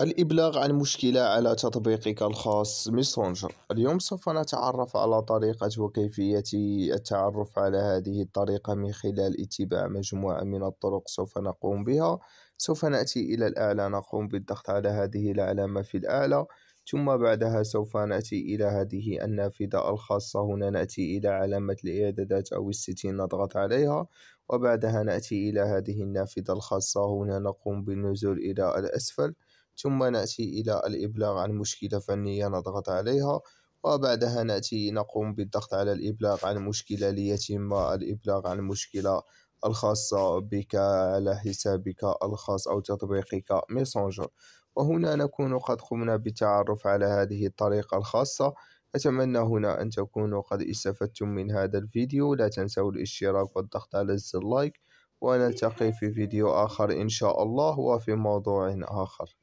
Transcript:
الإبلاغ عن مشكلة على تطبيقك الخاص ميسونجر اليوم سوف نتعرف على طريقة وكيفية التعرف على هذه الطريقة من خلال اتباع مجموعة من الطرق سوف نقوم بها. سوف نأتي إلى الأعلى نقوم بالضغط على هذه العلامة في الأعلى. ثم بعدها سوف نأتي إلى هذه النافذة الخاصة. هنا نأتي إلى علامة الإعدادات أو الستين نضغط عليها. وبعدها نأتي إلى هذه النافذة الخاصة. هنا نقوم بالنزول إلى الأسفل. ثم نأتي إلى الإبلاغ عن مشكلة فنية نضغط عليها وبعدها نأتي نقوم بالضغط على الإبلاغ عن مشكلة ليتم الإبلاغ عن مشكلة الخاصة بك على حسابك الخاص أو تطبيقك ميسنجر وهنا نكون قد قمنا بالتعرف على هذه الطريقة الخاصة. أتمنى هنا أن تكونوا قد استفدتم من هذا الفيديو. لا تنسوا الاشتراك والضغط على زر like ونلتقي في فيديو آخر إن شاء الله وفي موضوع آخر.